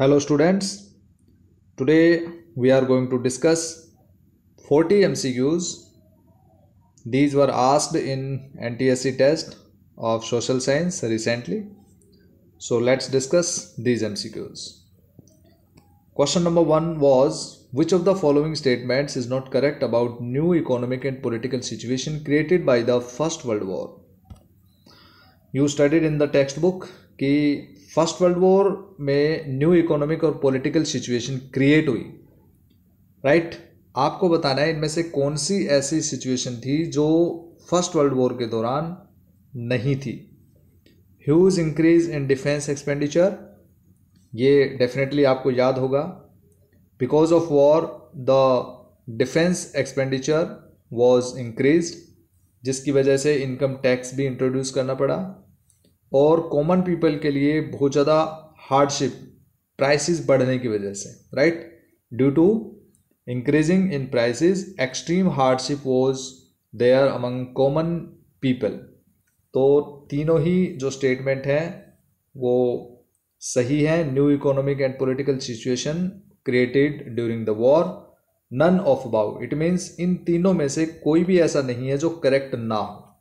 Hello students, today we are going to discuss 40 MCQs. These were asked in NTSC test of social science recently. So let's discuss these MCQs. Question number 1 was which of the following statements is not correct about new economic and political situation created by the first world war? You studied in the textbook कि first world war में new economic और political situation create हुई, right? आपको बताना है इनमें से कौन सी ऐसी सिचुएशन थी जो फ़र्स्ट वर्ल्ड वॉर के दौरान नहीं थी। Huge increase in defence expenditure ये डेफिनेटली आपको याद होगा। Because of war the defence expenditure was increase जिसकी वजह से इनकम टैक्स भी इंट्रोड्यूस करना पड़ा। और कॉमन पीपल के लिए बहुत ज़्यादा हार्डशिप प्राइसेस बढ़ने की वजह से right due to increasing in prices extreme hardship was there among common people तो तीनों ही जो स्टेटमेंट हैं, वो सही है। New economic and political situation created during the war none of above it means इन तीनों में से कोई भी ऐसा नहीं है जो करेक्ट ना हो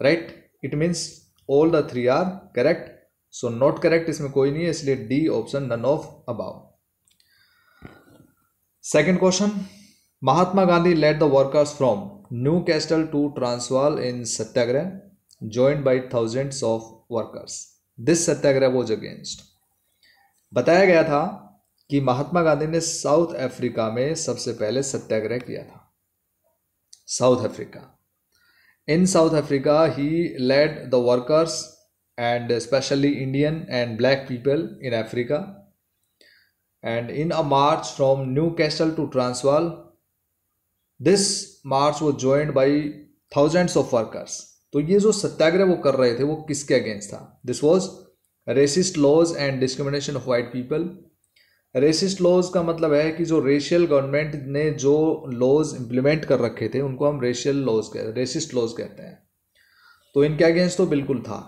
right it means all the three are correct so not correct इसमें कोई नहीं है, इसलिए D option none of above second question Mahatma Gandhi led the workers from Newcastle to Transvaal in satyagraha joined by thousands of workers this satyagraha was against बताया गया था कि महात्मा गांधी ने साउथ अफ्रीका में सबसे पहले सत्याग्रह किया था। South Africa In South Africa, he led the workers and especially Indian and black people in Africa. And in a march from Newcastle to Transvaal, this march was joined by thousands of workers. तो ये जो सत्याग्रह वो कर रहे थे वो किसके against था this was racist laws and discrimination of white people racist laws का मतलब है कि जो रेशियल गवर्नमेंट ने जो लॉज इंप्लीमेंट कर रखे थे, उनको हम रेशियल लॉज कहते रेसिस्ट लॉज कहते हैं। तो इनके अगेंस्ट तो बिल्कुल था,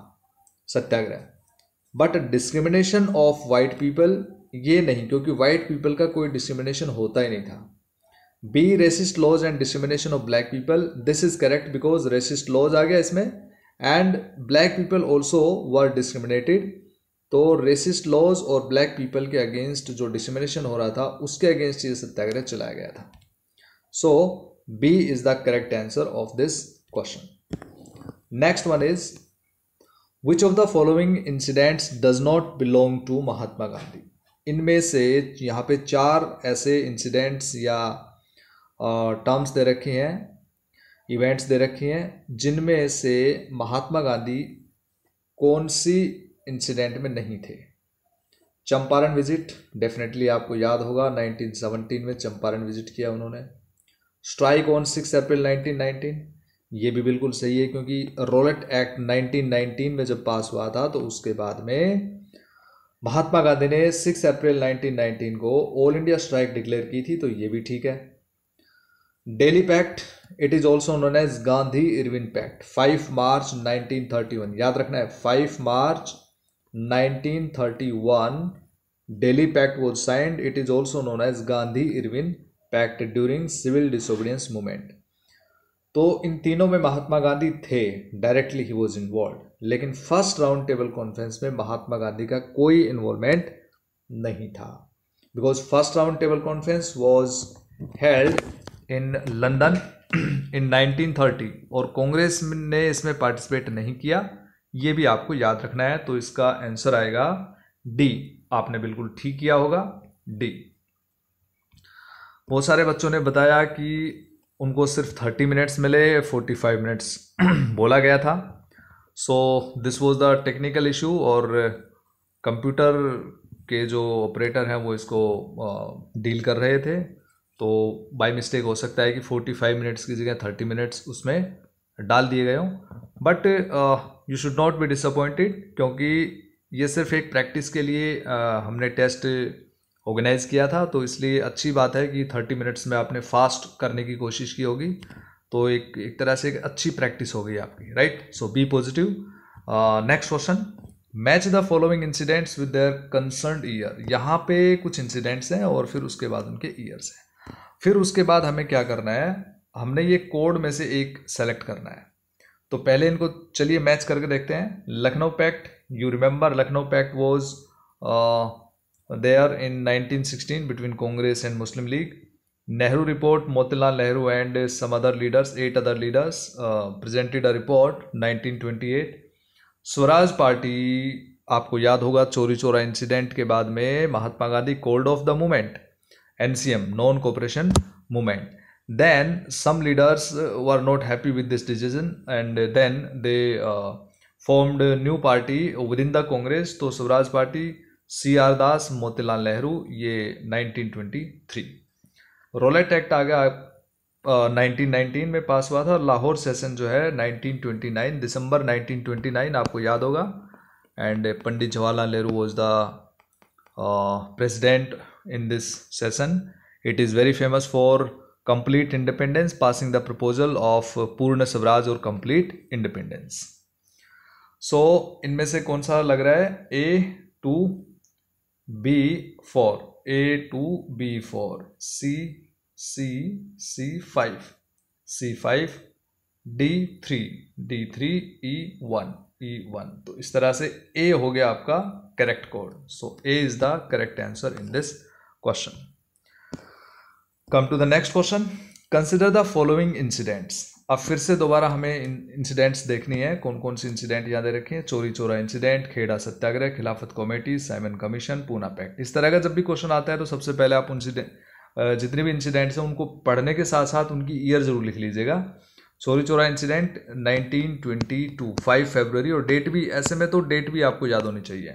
satyagraha. But discrimination of white people ये नहीं, क्योंकि वाइट पीपल का कोई डिस्क्रिमिनेशन होता ही नहीं था। B racist laws and discrimination of black people this is correct because racist laws आ गया इसमें। And black people also were discriminated तो रेसिस्ट लॉज और ब्लैक पीपल के अगेंस्ट जो डिसमिनेशन हो रहा था, उसके अगेंस्ट ये सत्याग्रह चलाया गया था। So B is the correct answer of this question next one is which of the following incidents does not belong to Mahatma Gandhi इनमें से यहाँ पे चार ऐसे इंसिडेंट्स या टर्म्स दे रखे हैं इवेंट्स दे रखे हैं, जिनमें से महात्मा गांधी कौन सी इंसिडेंट में नहीं थे। चंपारण विज़िट डेफिनेटली आपको याद होगा 1917 में चंपारण विज़िट किया उन्होंने। स्ट्राइक ऑन सिक्स अप्रैल 1919 ये भी बिल्कुल सही है क्योंकि रोलेट एक्ट 1919 में जब पास हुआ था तो उसके बाद में महात्मा गांधी ने 6 अप्रैल 1919 को ऑल इंडिया स्ट्राइक डिक्लेयर की थी तो ये भी ठीक है। Delhi pact it is also known as Gandhi Irwin pact 5 March 1931 याद रखना है 5 March 1931 Delhi Pact was signed. It is also known as Gandhi-Irwin Pact during civil disobedience movement. तो इन तीनों में महात्मा गांधी थे डायरेक्टली ही वॉज़ इन्वॉल्व लेकिन फ़र्स्ट राउंड टेबल कॉन्फ्रेंस में महात्मा गांधी का कोई इन्वॉल्वमेंट नहीं था because first round table conference was held in London in 1930 और कांग्रेस ने इसमें पार्टिसिपेट नहीं किया ये भी आपको याद रखना है तो इसका आंसर आएगा डी आपने बिल्कुल ठीक किया होगा डी बहुत सारे बच्चों ने बताया कि उनको सिर्फ़ थर्टी मिनट्स मिले फोर्टी फाइव मिनट्स बोला गया था। So this was the technical issue और कंप्यूटर के जो ऑपरेटर हैं, वो इसको डील कर रहे थे। तो बाय मिस्टेक हो सकता है कि फोर्टी फाइव मिनट्स की जगह थर्टी मिनट्स उसमें डाल दिए गए हों। But you should not be disappointed क्योंकि ये सिर्फ़ एक प्रैक्टिस के लिए uh, हमने टेस्ट ऑर्गेनाइज किया था तो इसलिए अच्छी बात है कि थर्टी मिनट्स में आपने फास्ट करने की कोशिश की होगी। तो एक एक तरह से एक अच्छी प्रैक्टिस हो गई आपकी right so be positive next question match the following incidents with their concern year यहाँ पे कुछ इंसिडेंट्स हैं और फिर उसके बाद उनके ईयर्स हैं। फिर उसके बाद हमें क्या करना है? हमने ये कोड में से एक सेलेक्ट करना है। तो पहले इनको चलिए मैच करके देखते हैं। Lucknow pact you remember Lucknow pact was there in 1916 between Congress and Muslim League Nehru report Motilal Nehru and some other leaders at other leaders presented a report 1928 Swaraj Party आपको याद होगा Chauri Chaura incident के बाद में Mahatma Gandhi called off the movement NCM non cooperation movement then some leaders were not happy with this decision and then they uh, formed a new party within the congress. तो Swaraj Party C R Das Motilal Nehru ये 1923 roulette act आ गया nineteen nineteen में पास हुआ था। Lahore session जो है 1929 दिसंबर 1929 आपको याद होगा। And Pandit Jawaharlal Nehru was the president in this session it is very famous for complete independence passing the proposal of Purna Swaraj और कंप्लीट इंडिपेंडेंस सो इनमें से कौन सा लग रहा है? A two B four A two B four C C C five C five D three D three E one E one तो इस तरह से ए हो गया आपका correct code so A is the correct answer in this question come to the next question consider the following incidents अब फिर से दोबारा हमें इंसिडेंट्स देखनी है। कौन कौन सी इंसिडेंट याद रखें चोरी चोरा incident Kheda satyagraha, Khilafat committee Simon commission Poona pact इस तरह का जब भी क्वेश्चन आता है तो सबसे पहले आप इंसिडेंट जितने भी इंसिडेंट्स हैं, उनको पढ़ने के साथ साथ उनकी ईयर ज़रूर लिख लीजिएगा। चोरी चोरा इंसिडेंट 1922 5 फरवरी और डेट भी, ऐसे में तो डेट भी आपको याद होनी चाहिए।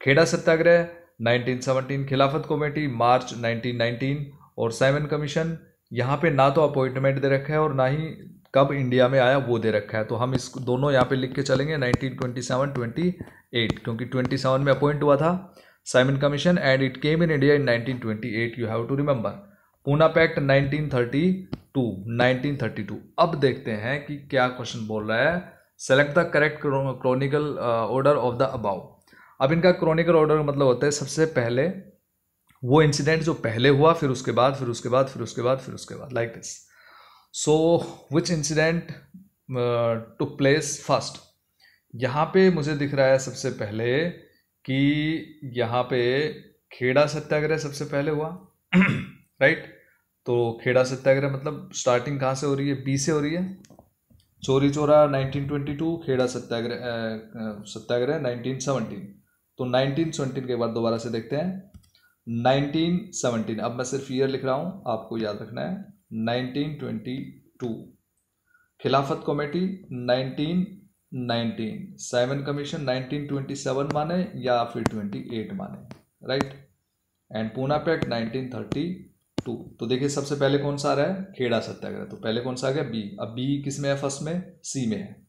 खेड़ा सत्याग्रह 1917 खिलाफत कमेटी मार्च 1919 और साइमन कमीशन यहाँ पे ना तो अपॉइंटमेंट दे रखा है और ना ही कब इंडिया में आया वो दे रखा है। तो हम इस दोनों यहाँ पे लिख के चलेंगे 1927 28 क्योंकि 27 में अपॉइंट हुआ था Simon commission and it came in India in 1928 you have to remember Poona pact 1932 1932 अब देखते हैं कि क्या क्वेश्चन बोल रहा है। Select the correct chronicle order of the above अब इनका क्रोनिकल ऑर्डर मतलब होता है सबसे पहले वो इंसिडेंट जो पहले हुआ, फिर उसके बाद, फिर उसके बाद, फिर उसके बाद, फिर उसके बाद like this so which incident took place first यहाँ पे मुझे दिख रहा है सबसे पहले कि यहाँ पे खेड़ा सत्याग्रह सबसे पहले हुआ राइट तो खेड़ा सत्याग्रह मतलब स्टार्टिंग कहाँ से हो रही है? बी से हो रही है। चोरी चोरा 1922 खेड़ा सत्याग्रह सत्याग्रह 1917 तो 1917 के बाद दोबारा से देखते हैं। 1917 अब मैं सिर्फ़ ईयर लिख रहा हूँ, आपको याद रखना है। 1922 खिलाफत कमेटी 1919 साइमन कमीशन 1927 माने या फिर 28 माने राइट एंड पूना पैक्ट 1932 तो देखिए, सबसे पहले कौन सा आ रहा है? खेड़ा सत्याग्रह। तो पहले कौन सा आ गया? बी अब बी किसमें है? फ़र्स्ट में सी में है।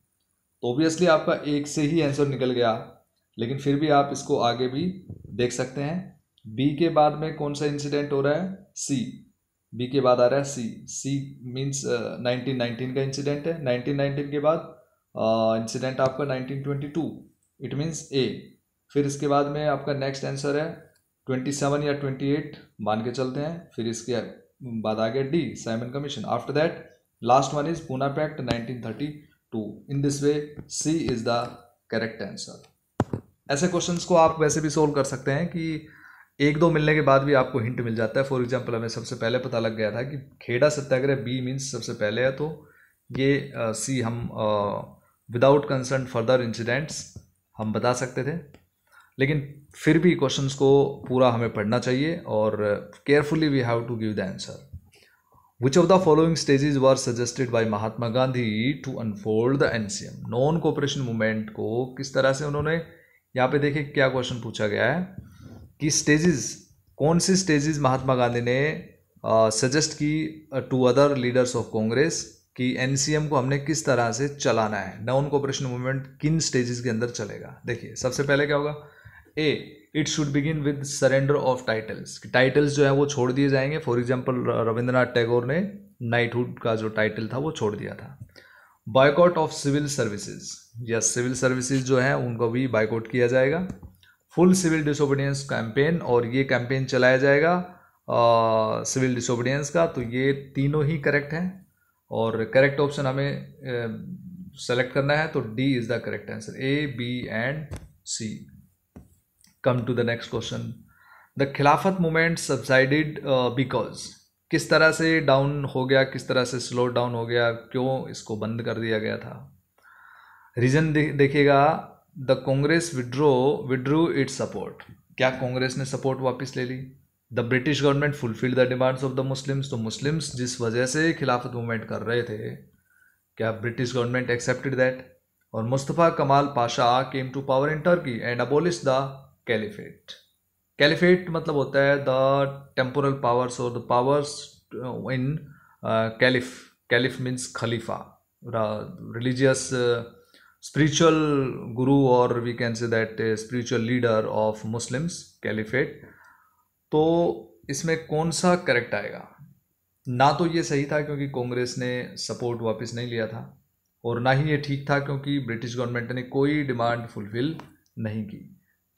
तो ऑब्वियसली आपका एक से ही आंसर निकल गया। लेकिन फिर भी आप इसको आगे भी देख सकते हैं। बी के बाद में कौन सा इंसिडेंट हो रहा है? सी बी के बाद आ रहा है C C means nineteen nineteen का इंसिडेंट है। नाइनटीन नाइनटीन के बाद इंसिडेंट uh, आपका nineteen twenty two it means A फिर इसके बाद में आपका नेक्स्ट आंसर है ट्वेंटी सेवन या ट्वेंटी एट मान के चलते हैं। फिर इसके बाद आ गया D Simon commission after that last one is Poona pact nineteen thirty two in this way C is the correct answer ऐसे क्वेश्चंस को आप वैसे भी सोल्व कर सकते हैं कि एक दो मिलने के बाद भी आपको हिंट मिल जाता है। फॉर एग्ज़ाम्पल हमें सबसे पहले पता लग गया था कि खेड़ा सत्याग्रह बी मीन्स सबसे पहले है तो ये सी हम विदाउट कंसर्न फर्दर इंसिडेंट्स हम बता सकते थे। लेकिन फिर भी क्वेश्चंस को पूरा हमें पढ़ना चाहिए और carefully we have to give the answer of the following stages were suggested by Mahatma Gandhi to unfold the NCM non cooperation movement को किस तरह से उन्होंने, यहाँ पे देखिए क्या क्वेश्चन पूछा गया है। कि स्टेजेस कौन सी स्टेजेस महात्मा गांधी ने सजेस्ट की to other leaders of Congress कि एनसीएम को हमने किस तरह से चलाना है? नॉन कोऑपरेशन मूवमेंट किन स्टेजेस के अंदर चलेगा? देखिए, सबसे पहले क्या होगा? A it should begin with surrender of titles titles जो है वो छोड़ दिए जाएँगे। फॉर एग्ज़ाम्पल रविंद्रनाथ टैगोर ने नाइटहुड का जो टाइटल था वो छोड़ दिया था। बाइकआउट ऑफ़ सिविल सर्विसेज़ या सिविल सर्विसेज़ जो है, उनको भी बाइकआउट किया जाएगा। फुल सिविल डिसोबीडियंस कैंपेन और ये कैंपेन चलाया जाएगा सिविल डिसोबीडियंस का तो ये तीनों ही करेक्ट हैं। और करेक्ट ऑप्शन हमें सेलेक्ट करना है तो D is the correct answer A B and C come to the next question the Khilafat movement subsided because किस तरह से डाउन हो गया, किस तरह से स्लो डाउन हो गया, क्यों इसको बंद कर दिया गया था? रीजन देखिएगा the Congress withdrew, withdrew its support. क्या कांग्रेस ने सपोर्ट वापस ले ली? The British government fulfil the demands of the Muslims. तो मुस्लिम्स जिस वजह से खिलाफत मूवमेंट कर रहे थे, क्या ब्रिटिश गवर्नमेंट एक्सेप्टेड दैट और Mustafa Kemal Pasha came to power in Turkey and abolish the caliphate caliphate मतलब होता है द टेम्पोरल पावर्स और the powers in caliph caliph means Khalifa religious spiritual guru or we can say that a spiritual leader of Muslims, caliphate. तो इसमें कौन सा correct आएगा? ना तो ये सही था क्योंकि कांग्रेस ने सपोर्ट वापस नहीं लिया था और ना ही ये ठीक था क्योंकि ब्रिटिश गवर्नमेंट ने कोई डिमांड फुलफिल नहीं की।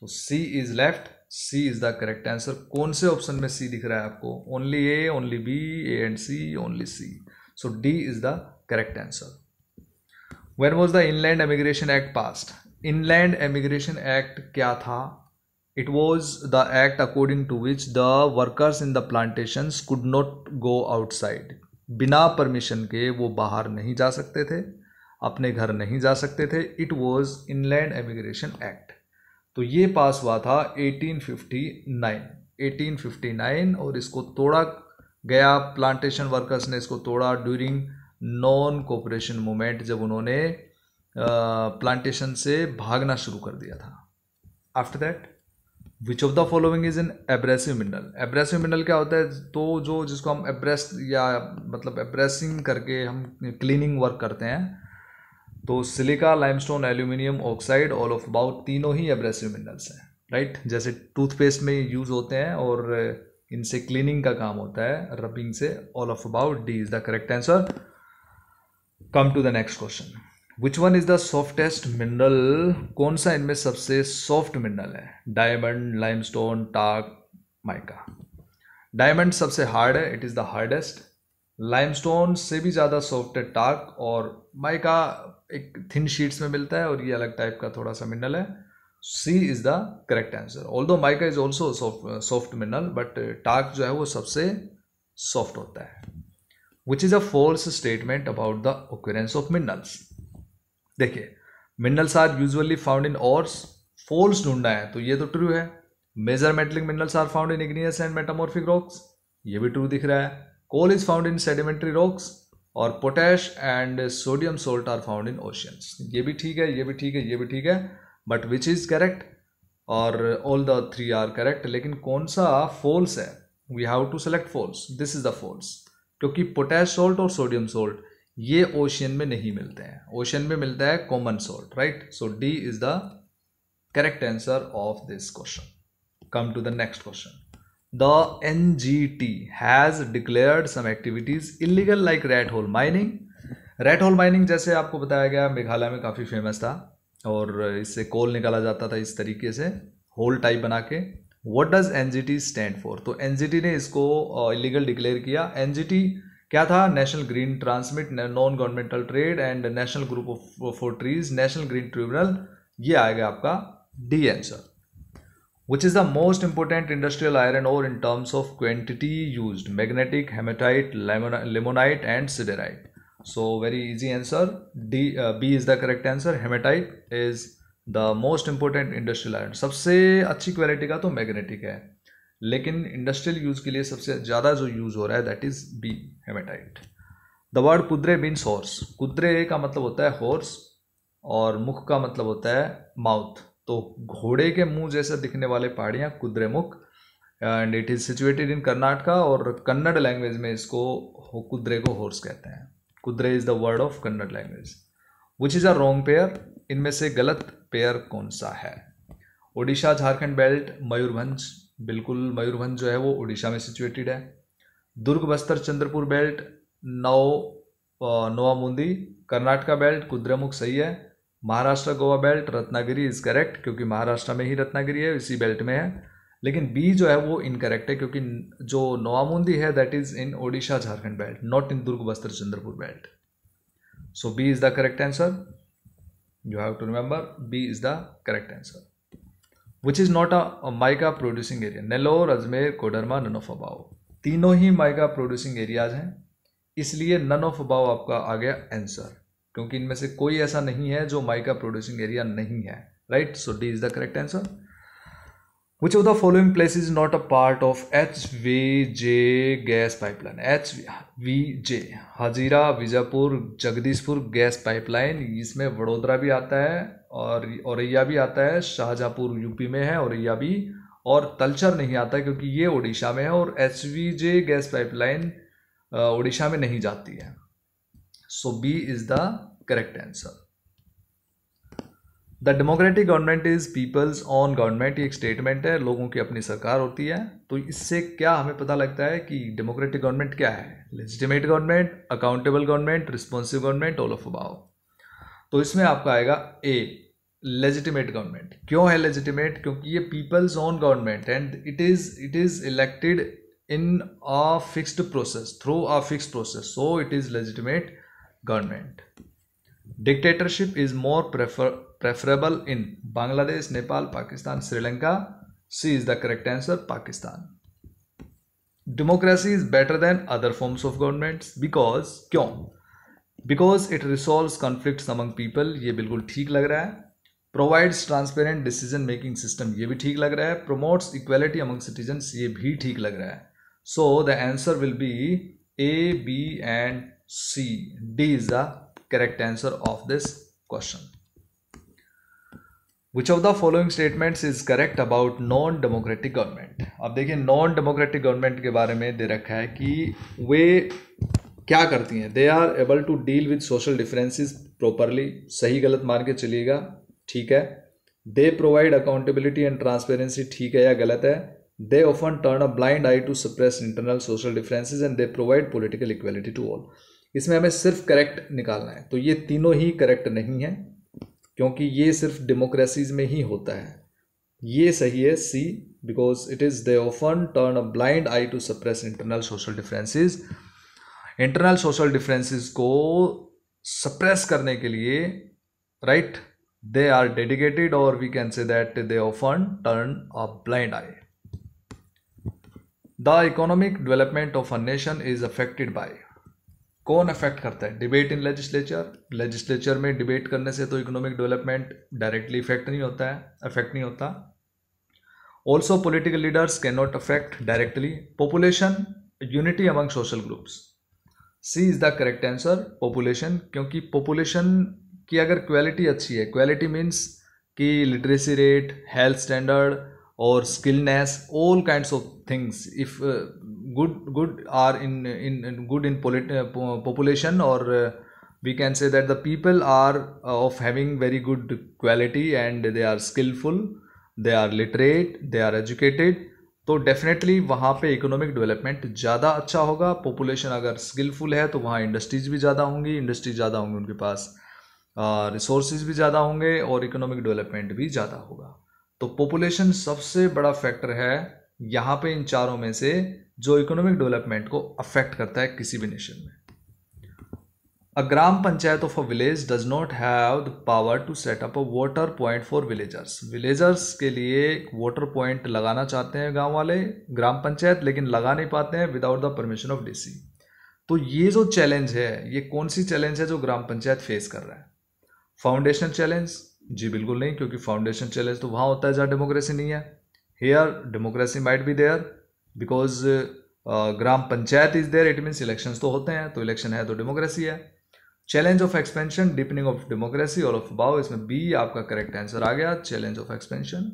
तो C is left C is the correct answer कौन से ऑप्शन में सी दिख रहा है आपको? Only A only B A and C only C so D is the correct answer when was the inland emigration act passed inland emigration act क्या था? It was the act according to which the workers in the plantation could not go outside बिना permission के वो बाहर नहीं जा सकते थे, अपने घर नहीं जा सकते थे। It was inland emigration act तो ये पास हुआ था 1859 1859 और इसको तोड़ा गया प्लांटेशन वर्कर्स ने इसको तोड़ा ड्यूरिंग नॉन कोऑपरेशन मूवमेंट जब उन्होंने प्लांटेशन से भागना शुरू कर दिया था। After that which of the following is in abrasive mineral abrasive mineral क्या होता है? तो जो जिसको हम एब्रेस या मतलब एब्रेसिंग करके हम क्लीनिंग वर्क करते हैं तो silica limestone aluminium oxide all of about तीनों ही एब्रेसिव मिनरल्स हैं राइट जैसे टूथपेस्ट में यूज़ होते हैं और इनसे क्लीनिंग का काम होता है रबिंग से all of about D is the correct answer come to the next question which one is the softest mineral कौन सा इनमें सबसे सॉफ्ट मिनरल है? Diamond limestone talc mica diamond सबसे हार्ड है it is the hardest limestone से भी ज़्यादा सॉफ्ट है टाक और माइका एक थिन शीट्स में मिलता है और ये अलग टाइप का थोड़ा सा मिनरल है. C is the correct answer although mica is also soft mineral but talc जो है वो सबसे सॉफ्ट होता है. Which is a false statement about the occurrence of minerals देखिए minerals are usually found in ores false ढूंढना है तो ये तो ट्रू है। Major metallic minerals are found in igneous and metamorphic rocks ये भी ट्रू दिख रहा है। Coal is found in sedimentary rocks और potash and sodium salt are found in oceans ये भी ठीक है, ये भी ठीक है, ये भी ठीक है बट विच इज़ करेक्ट और all the three are correct लेकिन कौन सा फॉल्स है? We have to select false this is the false क्योंकि पोटैश सोल्ट और सोडियम सोल्ट ये ओशियन में नहीं मिलते हैं। ओशियन में मिलता है common salt right so D is the correct answer of this question come to the next question the N G T has declared some activities illegal like red hole mining red hole mining जैसे आपको बताया गया, मेघालय में काफ़ी famous था, और इससे कोल निकाला जाता था इस तरीके से होल टाइप बना के। What does N G T stand for तो एन जी टी ने इसको इलीगल डिक्लेयर किया। एन जी टी क्या था? National green transmit non governmental trade and national group of for trees national green tribunal ये आएगा आपका D answer which is the most important industrial iron ore in terms of quantity use magnetic hematite limonite and siderite so very easy answer D B is the correct answer hematite is the most important industrial iron. सबसे अच्छी quality का तो magnetic है, लेकिन industrial use के लिए सबसे ज़्यादा जो यूज़ हो रहा है that is B hematite the word kudre means horse कुदरे का मतलब होता है हॉर्स और मुख का मतलब होता है माउथ तो घोड़े के मुँह जैसे दिखने वाले पहाड़ियाँ Kudremukh and it is situated in Karnataka और कन्नड़ लैंग्वेज में इसको कुदरे को हॉर्स कहते हैं। Kudre is the word of Kannada language which is a wrong pair इनमें से गलत पेयर कौन सा है? ओडिशा, झारखंड बेल्ट मयूरभंज। बिल्कुल मयूरभंज जो है वो उड़ीसा में सिचुएटेड है। दुर्ग, बस्तर, चंद्रपुर बेल्ट नौ नोआमुंदी कर्नाटका बेल्ट कुद्रमुख सही है। Maharashtra, Goa belt Ratnagiri is correct क्योंकि महाराष्ट्र में ही रत्नागिरी है, इसी बेल्ट में है। लेकिन बी जो है वो इनकरेक्ट है, क्योंकि जो नोआमुंदी है that is in Odisha, Jharkhand belt not in Durg, Bastar, Chandrapur belt so B is the correct answer you have to remember B is the correct answer which is not a mica producing area Nellore Ajmer Koderma none of above तीनों ही mica producing areas हैं। इसलिए none of above आपका आ गया answer क्योंकि इनमें से कोई ऐसा नहीं है जो माइका प्रोड्यूसिंग एरिया नहीं है। Right so D is the correct answer Which of the following place is not a part of HVJ gas pipeline? HVJ Hazira Vijapur Jagdishpur gas pipeline इसमें वडोदरा भी आता है और औरैया भी आता है, शाहजहाँपुर यूपी में है, औरैया भी। और तलचर नहीं आता क्योंकि ये उड़ीसा में है और एच गैस पाइपलाइन उड़ीसा में नहीं जाती है। So B is the correct answer the democratic government is people's own government एक स्टेटमेंट है, लोगों की अपनी सरकार होती है। तो इससे क्या हमें पता लगता है कि डेमोक्रेटिक गवर्नमेंट क्या है? Legitimate government accountable government responsive government all of above तो इसमें आपका आएगा ए लेजिटिमेट गवर्नमेंट क्यों है लेजिटिमेट क्योंकि ये people's own government and it is it is elected in a fixed process through a fixed process so it is legitimate government dictatorship is more prefer preferable in Bangladesh, Nepal, Pakistan, Sri Lanka? C is the correct answer, Pakistan. Democracy is better than other forms of governments. Because क्यों? Because it resolve conflict among people ये बिल्कुल ठीक लग रहा है। Provides transparent decision making system ये भी ठीक लग रहा है। प्रोमोट्स इक्वेलिटी अमंग सिटीजन ये भी ठीक लग रहा है। So the answer will be A B and C D is the correct answer of this question which of the following statements is correct about non democratic government अब देखिए non democratic government के बारे में दे रखा है कि वे क्या करती हैं? They are able to deal with social differences properly सही गलत मान के चलिएगा, ठीक है? They provide accountability and transparency ठीक है या गलत है? They often turn a blind eye to suppress internal social differences and they provide political equality to all इसमें हमें सिर्फ़ करेक्ट निकालना है। तो ये तीनों ही करेक्ट नहीं है, क्योंकि ये सिर्फ़ डेमोक्रेसीज में ही होता है। ये सही है C because it is they often turn a blind eye to suppress internal social differences internal social differences को सप्रेस करने के लिए राइट दे आर डेडिकेटेड और we can say that they often turn a blind eye the economic development of a nation is affected by कौन affect करता है? Debate in legislature legislature में debate करने से तो इकोनॉमिक डेवलपमेंट डायरेक्टली इफ़ेक्ट नहीं होता है अफेक्ट नहीं होता। Also political leaders can not affect directly population unity among social groups C is the correct answer population क्योंकि पॉपुलेशन की अगर क्वालिटी अच्छी है क्वालिटी मीन्स कि लिटरेसी रेट हेल्थ स्टैंडर्ड और skillness all kind of things if good good are in in, in good in polit, uh, population or uh, we can say that the people are uh, of having very good quality and they are skillful they are literate they are educated तो definitely वहाँ पे economic development ज़्यादा अच्छा होगा population अगर skilful है तो वहाँ इंडस्ट्रीज़ भी ज़्यादा होंगी इंडस्ट्रीज़ ज़्यादा होंगी उनके पास रिसोर्सेज भी ज़्यादा होंगे और इकोनॉमिक डेवलपमेंट भी ज़्यादा होगा तो पॉपुलेशन सबसे बड़ा फैक्टर है यहाँ पे इन चारों में से जो इकोनॉमिक डेवलपमेंट को अफेक्ट करता है किसी भी नेशन में। A gram panchayat of a village does not have the power to set up a water point for villagers villagers के लिए एक वाटर पॉइंट लगाना चाहते हैं गाँव वाले, ग्राम पंचायत, लेकिन लगा नहीं पाते हैं without the permission of DC तो ये जो चैलेंज है, ये कौन सी चैलेंज है जो ग्राम पंचायत फेस कर रहा है? फाउंडेशन चैलेंज जी बिल्कुल नहीं, क्योंकि फाउंडेशन चैलेंज तो वहाँ होता है जहाँ डेमोक्रेसी नहीं है। Here democracy might be there because gram panchayat is there it means election तो होते हैं तो इलेक्शन है तो डेमोक्रेसी है challenge of expansion deepening of democracy और ऑफ़ बाउ इसमें बी आपका करेक्ट आंसर आ गया चैलेंज ऑफ़ एक्सपेंशन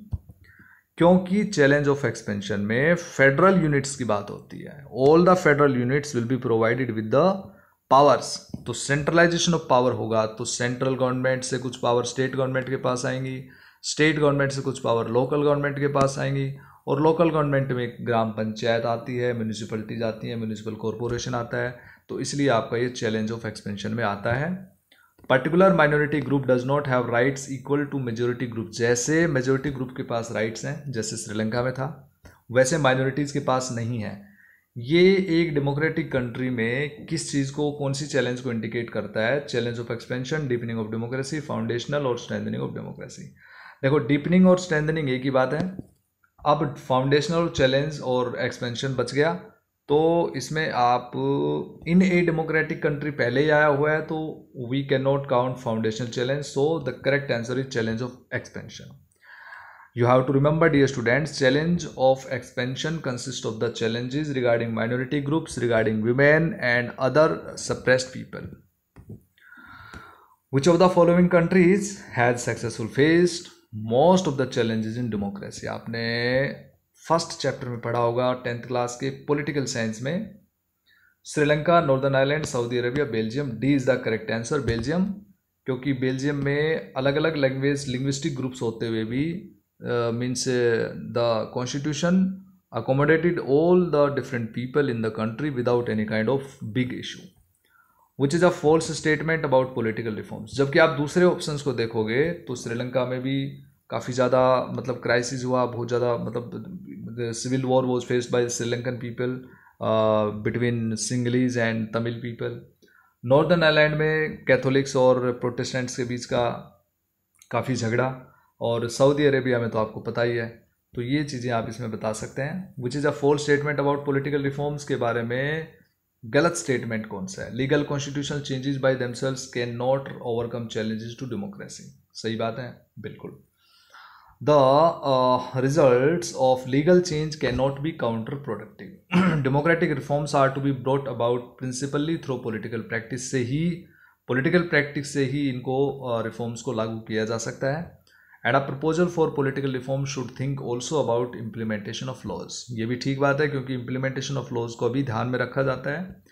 क्योंकि चैलेंज ऑफ़ एक्सपेंशन में फेडरल यूनिट्स की बात होती है all the federal units will be provided with the powers तो सेंट्रलाइजेशन ऑफ़ पावर होगा तो सेंट्रल गवर्नमेंट से कुछ पावर स्टेट गवर्नमेंट के पास आएँगी स्टेट गवर्नमेंट से कुछ पावर लोकल गवर्नमेंट के पास आएँगी और लोकल गवर्नमेंट में ग्राम पंचायत आती है म्यूनिसिपलिटीज आती हैं म्यूनिसिपल कॉरपोरेशन आता है तो इसलिए आपका ये चैलेंज ऑफ़ एक्सपेंशन में आता है। Particular minority group does not have rights equal to majority group जैसे मेजोरिटी ग्रुप के पास राइट्स हैं, जैसे श्रीलंका में था, वैसे माइनॉरिटीज़ के पास नहीं है। ये एक डेमोक्रेटिक कंट्री में किस चीज़ को, कौन सी चैलेंज को इंडिकेट करता है? Challenge of expansion deepening of democracy foundational और स्ट्रेंथनिंग ऑफ़ डेमोक्रेसी देखो डीपनिंग और स्ट्रेंथनिंग एक ही बात है। अब फाउंडेशनल चैलेंज और एक्सपेंशन बच गया। तो इसमें आप इन ए डेमोक्रेटिक कंट्री पहले ही आया हुआ है तो we can not count foundational challenge so the correct answer is challenge of expansion you have to remember dear students challenge of expansion consist of the challenges regarding minority groups regarding women and other suppressed people which of the following countries has successful faced most of the challenges in democracy. आपने first chapter में पढ़ा होगा, tenth class के political science में। Sri Lanka, northern island Saudi Arabia, Belgium D is the correct answer Belgium. क्योंकि Belgium में अलग अलग लैंग्वेज लिंग्विस्टिक ग्रुप्स होते हुए भी means the constitution accommodated all the different people in the country without any kind of big issue which is a false statement about political reforms जबकि आप दूसरे ऑप्शन को देखोगे तो श्रीलंका में भी काफ़ी ज़्यादा मतलब क्राइसिस हुआ, बहुत ज़्यादा मतलब civil war was faced by Sri Lankan people between Sinhalese and Tamil people northern island में कैथोलिक्स और प्रोटेस्टेंट्स के बीच का काफ़ी झगड़ा, और सऊदी अरेबिया में तो आपको पता ही है। तो ये चीज़ें आप इसमें बता सकते हैं विच इज़ अ फोल स्टेटमेंट अबाउट पोलिटिकल रिफॉर्म्स के बारे में गलत स्टेटमेंट कौन सा है? Legal constitutional changes by themselves can not overcome challenges to democracy सही बात है? बिल्कुल। The result of legal change can not be counter productive democratic reforms are to be brought about principally through political practice से ही political practice से ही इनको reforms uh, को लागू किया जा सकता है। And a proposal for political reform should think also about implementation of laws ये भी ठीक बात है क्योंकि इम्प्लीमेंटेशन ऑफ़ लॉज को भी ध्यान में रखा जाता है।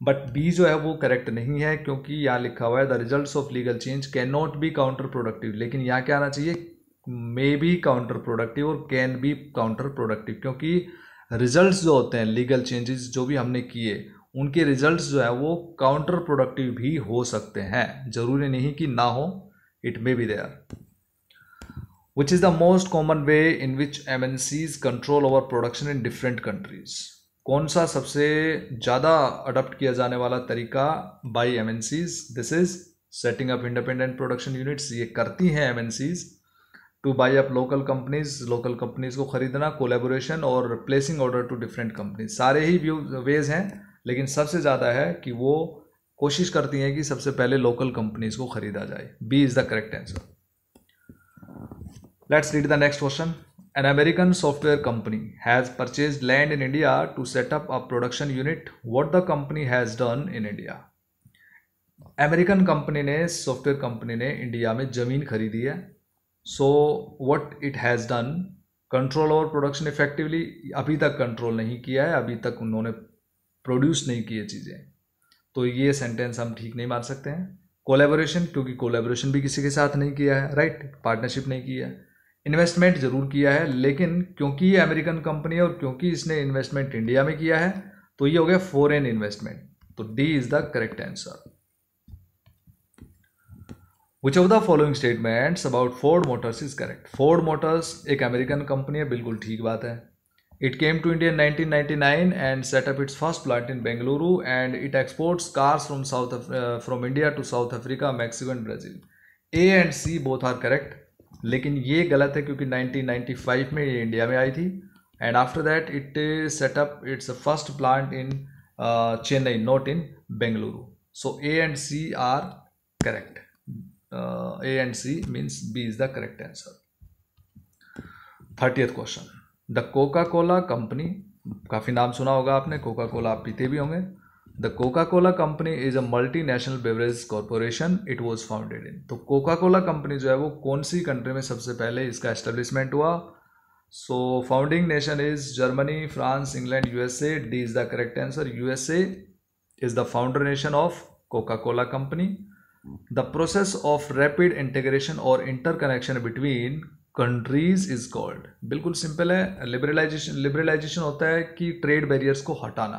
बट बी जो है वो करेक्ट नहीं है क्योंकि यहाँ लिखा हुआ है the result of legal change can not be counter productive लेकिन यहाँ क्या आना चाहिए? मे बी काउंटर प्रोडक्टिव और कैन बी काउंटर प्रोडक्टिव क्योंकि रिजल्ट्स जो होते हैं लीगल चेंजेस जो भी हमने किए, उनके रिजल्ट्स जो है वो काउंटर प्रोडक्टिव भी हो सकते हैं। ज़रूरी नहीं कि ना हो it may be there the most common way in which M N Cs control over production in different countries कौन सा सबसे ज़्यादा अडप्ट किया जाने वाला तरीका by M this is setting up independent production units ये करती हैं M to buy up local companies local companies को खरीदना कोलेबोरेशन और placing order to different companies सारे ही व्यू वेज हैं, लेकिन सबसे ज़्यादा है कि वो कोशिश करती हैं कि सबसे पहले लोकल कंपनीज़ को खरीदा जाए. B is the correct answer let's read the next question an American software company has purchase land in India to setup a production unit what the company has done in India American company ने software company ने India में ज़मीन खरीदी है। So what it has done control over production effectively अभी तक control नहीं किया है। अभी तक उन्होंने प्रोड्यूस नहीं किए चीज़ें। तो ये सेंटेंस हम ठीक नहीं मान सकते हैं। कोलेबोरेशन क्योंकि कोलेबोरेशन भी किसी के साथ नहीं किया है राइट right? पार्टनरशिप नहीं किया है। इन्वेस्टमेंट ज़रूर किया है, लेकिन क्योंकि ये अमेरिकन कंपनी है और क्योंकि इसने इन्वेस्टमेंट इंडिया में किया है तो ये हो गया फॉरेन इन्वेस्टमेंट तो D is the correct answer which of the following statements about Ford Motors is correct Ford Motors एक अमेरिकन कंपनी है, बिल्कुल ठीक बात है। It came to India 1999 and setup its first plant in Bengaluru and it exports cars from south from India to South Africa Mexico and Brazil A and C both are correct लेकिन ये गलत है क्योंकि 1995 में ये India में आई थी and after that it setup its a first plant in Chennai not in Bengaluru so A and C are correct A and C means B is the correct answer thirtieth question the Coca Cola company काफ़ी नाम सुना होगा आपने Coca Cola आप पीते भी होंगे the Coca Cola company is a multi national beverage corporation it was founded in तो कोका कोला कंपनी जो है वो कौन सी कंट्री में सबसे पहले इसका एस्टेब्लिशमेंट हुआ? So founding nation is Germany France England USA D is the correct answer USA is the founder nation of Coca Cola company the process of rapid integration और interconnection between countries is called बिल्कुल simple है। Liberalisation liberalisation होता है कि trade barriers को हटाना।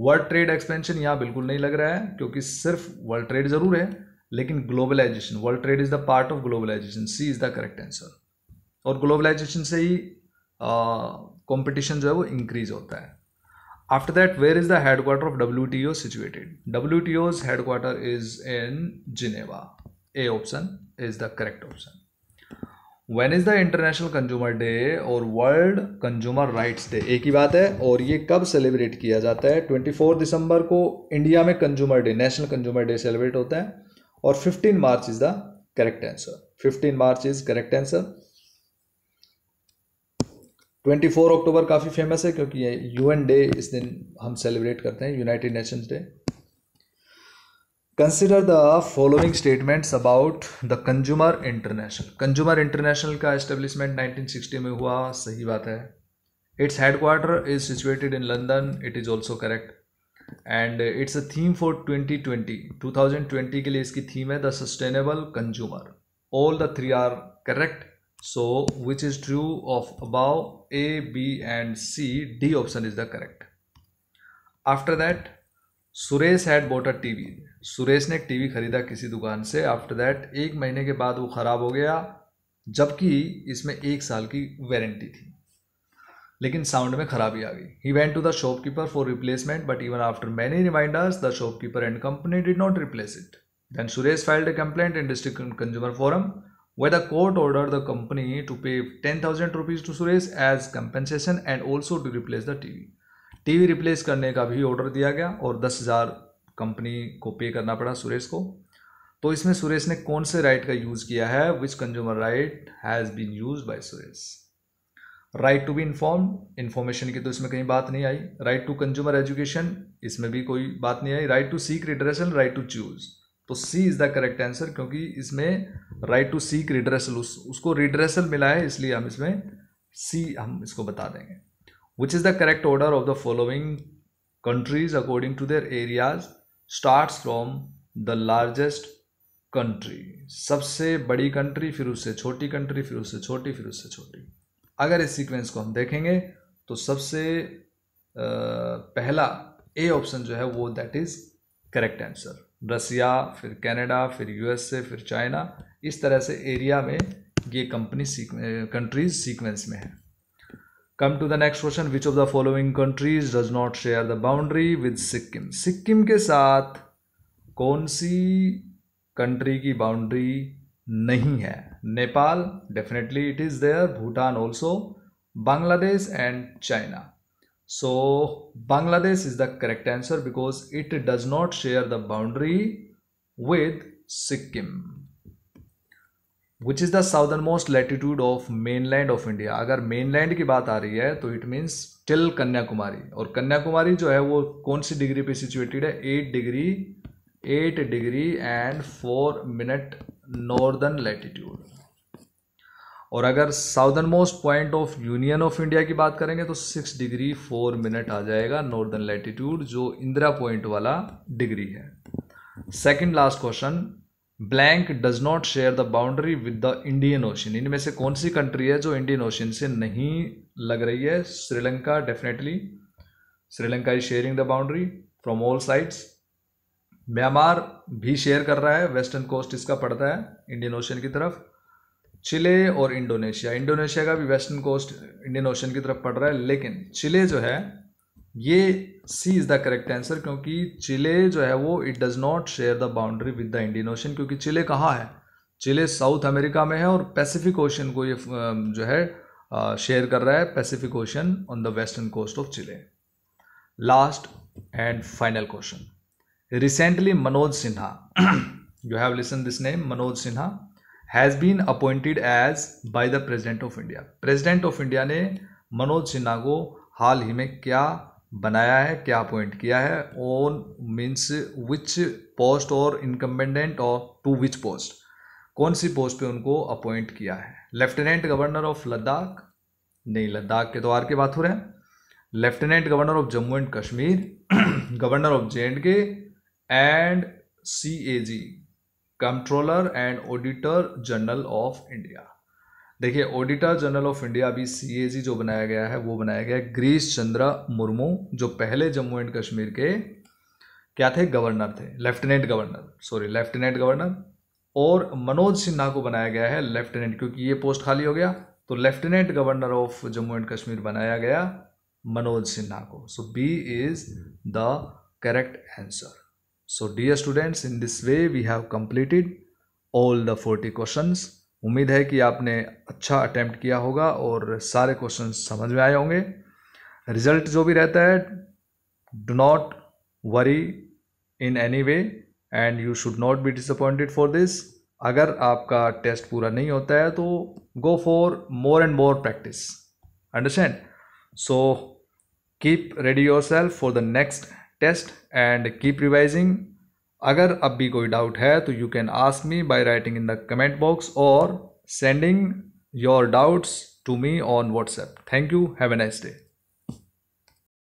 World trade expansion यहाँ बिल्कुल नहीं लग रहा है, क्योंकि सिर्फ़ वर्ल्ड ट्रेड ज़रूर है, लेकिन globalisation world trade is the part of globalisation C is the correct answer और ग्लोबलाइजेशन से ही कंपटीशन जो है वो इंक्रीज होता है। After that where is the headquarter of W T O situated W T O's headquarter is in Geneva A option is the correct option when is the international consumer day और world consumer rights day एक ही बात है और ये कब celebrate किया जाता है? ट्वेंटी फोर दिसंबर को इंडिया में consumer day national consumer day celebrate होता है और fifteen March is the correct answer fifteen March is correct answer twenty four October काफ़ी फ़ेमस है क्योंकि ये यूएन डे इस दिन हम सेलिब्रेट करते हैं United Nations day consider the following statements about the consumer international consumer international का एस्टेब्लिशमेंट 1960 में हुआ, सही बात है। Its headquarter is situated in London it is also correct and its a theme for 2020 2020 के लिए इसकी थीम है the sustainable consumer all the three are correct so which is true of about A B and C D option is the correct after that Suresh had bought a TV Suresh ने एक TV खरीदा किसी दुकान से। After that एक महीने के बाद वो ख़राब हो गया जबकि इसमें एक साल की वारंटी थी। लेकिन साउंड में खराबी आ गई। He went to the shopkeeper for replacement but even after many reminders the shopkeeper and company did not replace it then Suresh filed a complaint in district consumer forum where the court ordered the company to pay 10,000 rupees to Suresh as compensation and also to replace the TV. TV replace करने का भी order दिया गया और दस हज़ार company को पे करना पड़ा सुरेश को। तो इसमें सुरेश ने कौन से राइट का यूज़ किया है? Which consumer right has been use by Suresh? Right to be inform information की तो इसमें कहीं बात नहीं आई। राइट टू कंज्यूमर एजुकेशन इसमें भी कोई बात नहीं आई। Right to seek redressal right to choose तो C is the correct answer क्योंकि इसमें राइट टू सीक रिड्रेसल उस, उसको रिड्रेसल मिला है इसलिए हम इसमें सी हम इसको बता देंगे। Which is the correct order of the following countries according to their areas start from the largest country सबसे बड़ी कंट्री फिर उससे छोटी कंट्री फिर उससे छोटी, फिर उससे छोटी। अगर इस सीक्वेंस को हम देखेंगे तो सबसे पहला ए ऑप्शन जो है वो that is correct answer Russia, फिर कनाडा फिर यूएसए फिर चाइना इस तरह से एरिया में ये कंपनी कंट्रीज़ सीक्वेंस में है। Come to the next question which of the following countries does not share the boundary with Sikkim Sikkim के साथ कौन सी कंट्री की बाउंड्री नहीं है Nepal definitely it is there Bhutan also Bangladesh and China So, Bangladesh is the correct answer because it does not share the boundary with Sikkim. Which is the southern most latitude of mainland of India अगर mainland की बात आ रही है तो it means till Kanyakumari और कन्याकुमारी जो है, वो कौन सी डिग्री पे सिचुएटेड है? Eight degree eight degree and four minute northern latitude और अगर southern most point of union of India की बात करेंगे तो सिक्स डिग्री फोर मिनट आ जाएगा नॉर्दर्न लैटिट्यूड जो इंदिरा पॉइंट वाला डिग्री है। Second last question blank does not share the boundary with the Indian ocean इनमें से कौन सी कंट्री है जो इंडियन ओशन से नहीं लग रही है? Sri Lanka definitely Sri Lanka is sharing the boundary from all sides Myanmar भी शेयर कर रहा है वेस्टर्न कोस्ट इसका पड़ता है इंडियन ओशन की तरफ़. चिले और इंडोनेशिया. इंडोनेशिया का भी वेस्टर्न कोस्ट इंडियन ओशन की तरफ़ पड़ रहा है, लेकिन चिले जो है ये C is the correct answer क्योंकि चिले जो है वो it does not share the boundary with the Indian ocean क्योंकि चिले कहाँ है? चिले साउथ अमेरिका में है और पैसिफिक ओशन को ये जो है शेयर कर रहा है Pacific ocean on the western coast of Chile. Last and final question recently Manoj Sinha you have listen this name Manoj Sinha has been appointed as by the president of India president of India ने मनोज सिन्हा को हाल ही में क्या बनाया है, क्या appoint किया है on means which post और इनकम्बेंडेंट और टू विच पोस्ट कौन सी पोस्ट पे उनको अपॉइंट किया है? लेफ्टिनेंट गवर्नर ऑफ़ लद्दाख नहीं लद्दाख के आर की बात हो। रहे हैं lieutenant governor of Jammu and Kashmir governor of J and K and C A G controller and auditor general of India देखिए ऑडिटर जनरल ऑफ़ इंडिया अभी सी जो बनाया गया है, वो बनाया गया है ग्रीश चंद्र मुर्मू जो पहले जम्मू एंड कश्मीर के क्या थे? गवर्नर थे। Lieutenant governor sorry lieutenant governor और मनोज सिन्हा को बनाया गया है लेफ्टिनेंट क्योंकि ये पोस्ट खाली हो गया। तो lieutenant governor of Jammu and Kashmir बनाया गया मनोज सिन्हा को। So B is the correct answer so dear students in this way we have completed all the forty questions उम्मीद है कि आपने अच्छा अटैम्प्ट किया होगा और सारे क्वेश्चन समझ में आए होंगे। रिज़ल्ट जो भी रहता है do not worry in any way and you should not be disappointed for this अगर आपका टेस्ट पूरा नहीं होता है तो go for more and more practice understand so keep ready yourself for the next test and keep revising अगर अब भी कोई डाउट है तो you can ask me by writing in the comment box और sending your doubts to me on WhatsApp thank you have a nice day